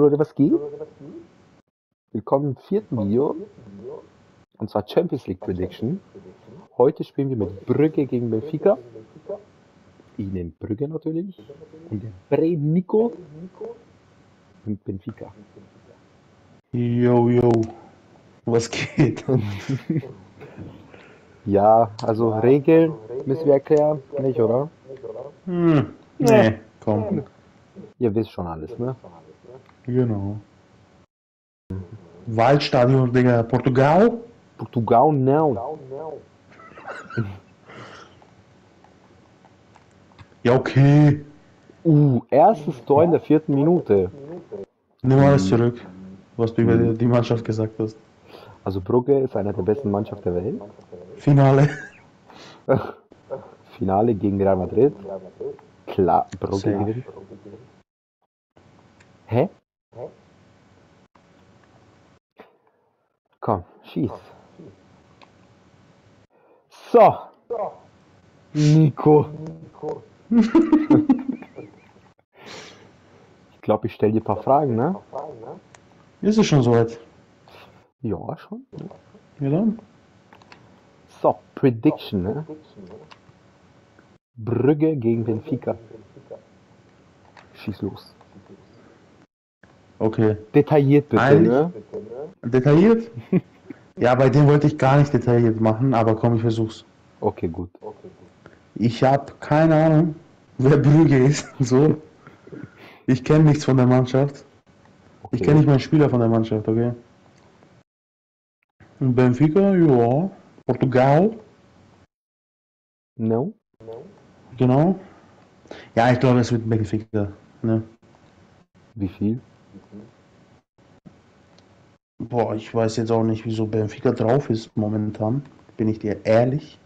Leute, was geht? Willkommen im vierten Video. Und zwar Champions League Prediction. Heute spielen wir mit Brügge gegen Benfica. Ich nehme Brügge natürlich. Und Bre Nico mit Benfica. Yo, yo. Was geht? Ja, also Regeln müssen wir erklären, nicht oder? Hm, nee, komm. Ihr wisst schon alles, ne? Genau. Waldstadion, Digga, Portugal? Portugal não. Ja, okay. Uh, erstes Tor in der vierten Minute. Nimm alles zurück, was du über die Mannschaft gesagt hast. Also Brugge ist einer der besten Mannschaften der Welt. Finale. Finale gegen Real Madrid. Klar, Brugge gewinnt. Hä? Komm, schieß. So. Nico. ich glaube, ich stelle dir ein paar Fragen, ne? Ist es schon soweit? Ja, schon. Ja dann. So, Prediction, ne? Brügge gegen Benfica. Schieß los. Okay. Detailliert bitte, Eigentlich- ne? Detailliert? ja, bei dem wollte ich gar nicht detailliert machen, aber komm, ich versuch's. Okay, gut. Ich habe keine Ahnung, wer Brügge ist. So. Ich kenne nichts von der Mannschaft. okay. Ich kenne nicht mal einen Spieler von der Mannschaft, okay? Benfica, ja. Portugal, No? genau. Ja, ich glaube, es wird Benfica. Ne? Wie viel? Boah, ich weiß jetzt auch nicht, wieso Benfica drauf ist momentan. Bin ich dir ehrlich?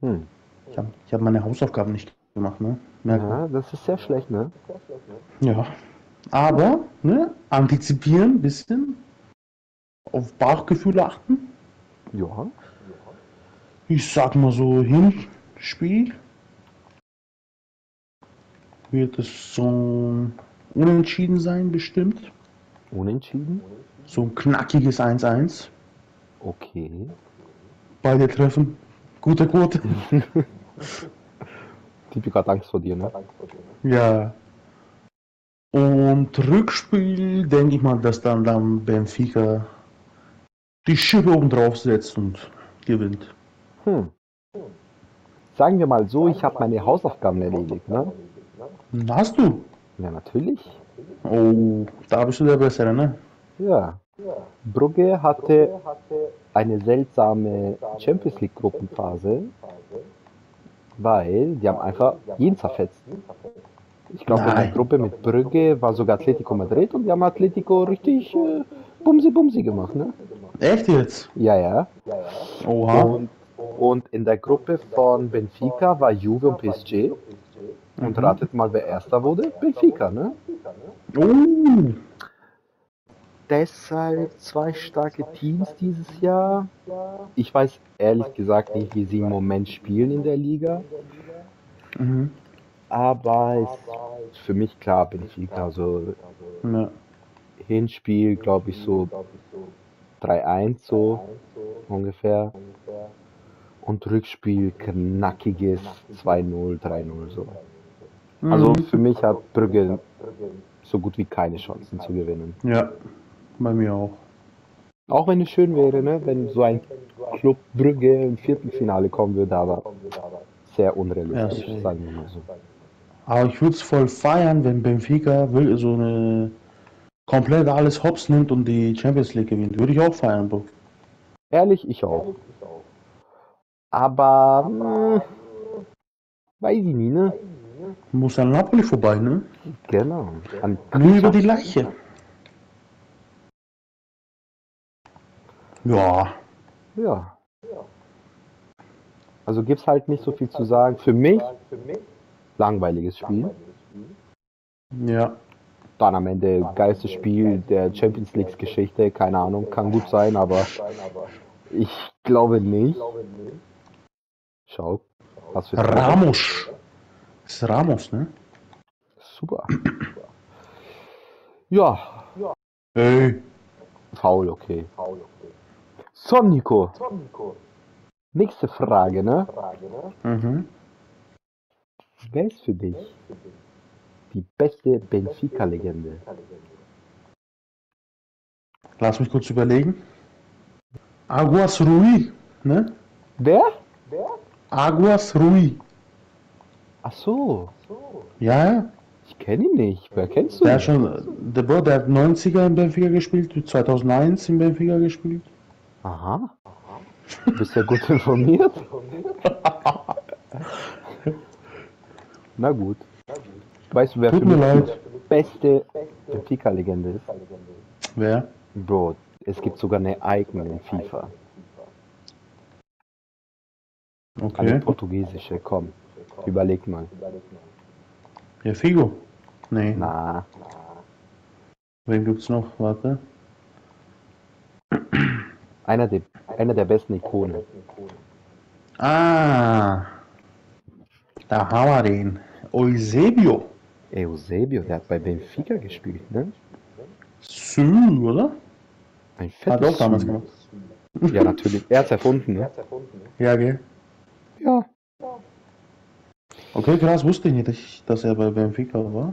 Hm. Ich habe hab meine Hausaufgaben nicht gemacht, ne? Merkt man. Ja, das ist sehr schlecht, ne? Ja. Aber, ne? Antizipieren, bisschen. Auf Bauchgefühle achten. Ja. Ich sag mal so, Hinspiel wird es so ein Unentschieden sein, bestimmt. Unentschieden? So ein knackiges 1-1. Okay. Beide treffen. Gute Quote. Tipi hat Angst vor dir, ne? Ja. Und Rückspiel, denke ich mal, dass dann, dann Benfica die Schippe oben drauf setzt und gewinnt. Hm. Sagen wir mal so, ich habe meine Hausaufgaben erledigt, ne? Hast du? Ja, natürlich. Oh, da bist du der Bessere, ne? Ja. Brugge hatte eine seltsame Champions League Gruppenphase, weil die haben einfach jeden zerfetzt. Ich glaube, in der. Gruppe mit Brügge war sogar Atletico Madrid und die haben Atletico richtig äh, bumsi bumsi gemacht, ne? Echt jetzt? Ja, ja. Oha. Und, und in der Gruppe von Benfica war Juve und PSG. Und ratet mal, wer erster wurde? Benfica, ne? Oh. Deshalb zwei starke Teams dieses Jahr. Ich weiß ehrlich gesagt nicht, wie sie im Moment spielen in der Liga. Mhm. Aber ist für mich klar Benfica. Also Ja. Hinspiel, glaube ich, so 3-1 so ungefähr. Und Rückspiel knackiges 2-0, 3-0 so. Also Mhm. für mich hat Brügge so gut wie keine Chancen zu gewinnen. Ja, bei mir auch. Auch wenn es schön wäre, ne, wenn so ein Club Brügge im Viertelfinale kommen würde, aber sehr unrealistisch, Ja, sagen wir mal so. Aber ich würde es voll feiern, wenn Benfica will, so eine komplett alles hops nimmt und die Champions League gewinnt. Würde ich auch feiern, Bro. Ehrlich, ich auch. Aber mh, weiß ich nie, ne? Muss an Napoli vorbei, ne? Genau. An Nur über die Leiche. Ja. Ja. Also gibt's halt nicht so viel zu sagen. Für mich langweiliges Spiel. Ja. Dann am Ende geilstes Spiel der Champions League Geschichte. Keine Ahnung, kann gut sein, aber ich glaube nicht. Schau, was für Ramos. Das ist Ramos, ne? Super. Ja, Ey. faul, okay. So, Nico. Nächste Frage, ne? Mhm. Wer ist für dich die beste Benfica-Legende? Lass mich kurz überlegen. Aguas Rui, ne? Wer? Aguas Rui. Ach so, Ja, ich kenne ihn nicht. Wer kennst du? Der hat schon, der Bro, der hat 90er in Benfica gespielt, 2001 in Benfica gespielt. Aha. Du bist ja gut informiert. Na gut. Weißt du, wer Tut für mich leid. die beste Benfica-Legende ist? Wer? Bro, es gibt sogar eine Icon in FIFA. Eine Okay. portugiesische, komm. Überleg mal. Ja, Figo. Nee. Na, Wen gibt's noch? Warte. einer der, einer der besten Ikonen. Ah. Da haben wir den. Eusebio. Eusebio, der hat bei Benfica gespielt, ne? Sü, oder? Ein Hat fettes auch damals gemacht. Ja, natürlich. Er hat's erfunden, ne? Ja, gell. Ja. Okay, krass, wusste ich nicht, dass er bei Benfica war.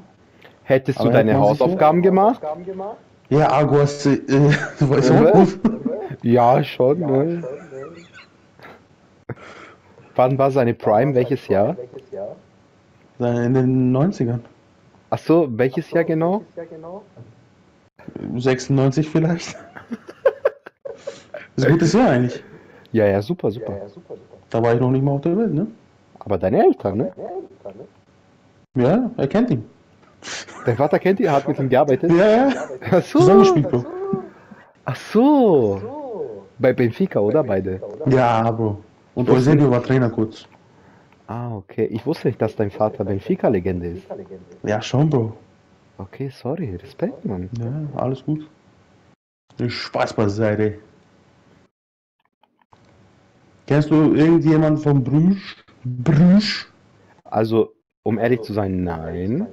Hättest du Aber deine man sich Hausaufgaben gemacht? Ja, Aguas, äh, weiß Oder? auch gut. Ja, schon, ne? Wann war seine Prime? Welches Jahr? In den 90ern. Ach so, welches Jahr genau? 96 vielleicht. Das ist ein gutes Jahr eigentlich. Ja, ja, super, super. Da war ich noch nicht mal auf der Welt, ne? Aber deine Eltern, ne? Ja, er kennt ihn. Dein Vater kennt ihn, hat mit ihm gearbeitet. Ja, ja. Ach so. Zusammengespielt, Bro. Ach so. Bei Benfica, oder beide? Ja, Bro. Und Eusebio war Trainer kurz. Ah, okay. Ich wusste nicht, dass dein Vater Benfica-Legende ist. Ja, schon, Bro. Okay, sorry. Respekt, Mann. Ja, alles gut. Spaß beiseite. Kennst du irgendjemanden von Brüsch? Brüsch? Also, um ehrlich zu sein, nein.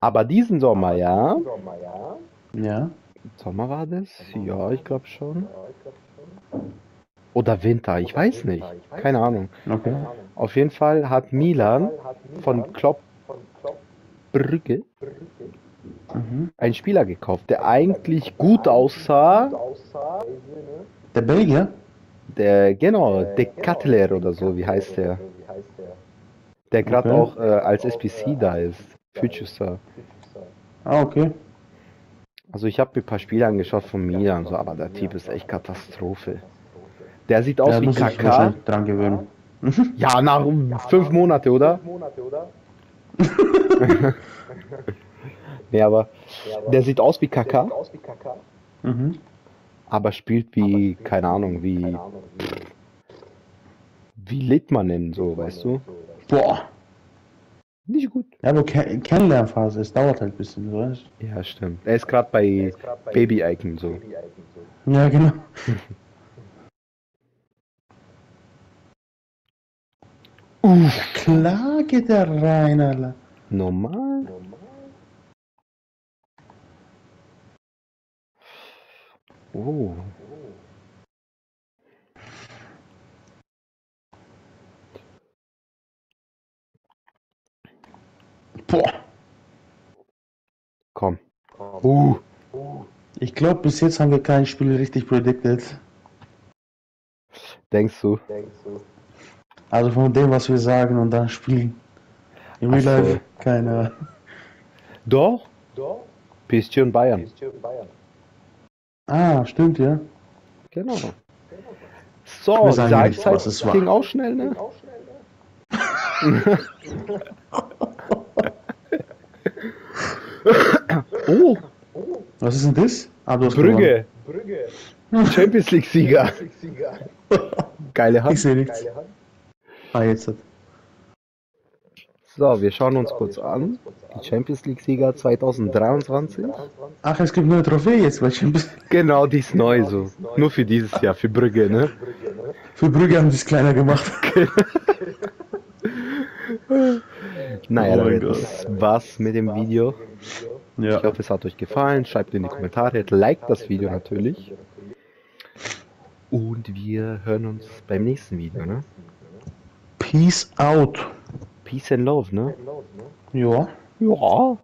Aber diesen Sommer, ja. Ja. Sommer war das? Ja, ich glaube schon. Oder Winter, ich weiß nicht. Keine Ahnung. Okay. Auf jeden Fall hat Milan von Klopp Brügge Mhm. einen Spieler gekauft, der eigentlich gut aussah. Der Belgier? Der, genau, De Cutler oder so, wie heißt der? Der gerade Okay. auch äh, als SPC da ist. Future Star. Ah, okay. Also ich habe mir ein paar Spiele angeschaut von Milan, so, aber der Typ ist echt Katastrophe. Der sieht aus Ja, wie wahrscheinlich dran gewöhnen. Ja, nach fünf Monate, oder? nee, aber der sieht aus wie Kaká, Mhm. Aber spielt wie, keine Ahnung, wie, wie Littmannen, so, weißt du? Boah. Nicht gut. Ja, aber Ken Kennenlernphase, es dauert halt ein bisschen, so weißt Ja, stimmt. Er ist gerade bei Baby Icon so. du? Ja, genau. Uff, klar geht der rein, Alter. Normal? Oh. Boah. Komm. Uh. Ich glaube, bis jetzt haben wir kein Spiel richtig predicted. Denkst du? Also von dem, was wir sagen und dann spielen. Im Real. Life, keine Doch? PSG und Bayern. Ah, stimmt, ja. Genau. So, war. ging auch schnell, ne? oh, Was ist denn das? Ah, hast Brügge. Champions League Sieger. Geile gewonnen. Ich Hand. sehe nichts. Ah, jetzt. hat- So, wir schauen uns kurz an. Die Champions League Sieger 2023. Ach, es gibt eine Trophäe jetzt bei Champions Genau, die ist neu so. Nur für dieses Jahr, für Brügge, ne? Für Brügge haben die es kleiner gemacht. Naja, Oh das war's mit dem Video. Ja. Ich hoffe, es hat euch gefallen. Schreibt in die Kommentare, liked das Video natürlich. Und wir hören uns beim nächsten Video, ne? Peace out. Peace and Love, ne? Ja. Ja.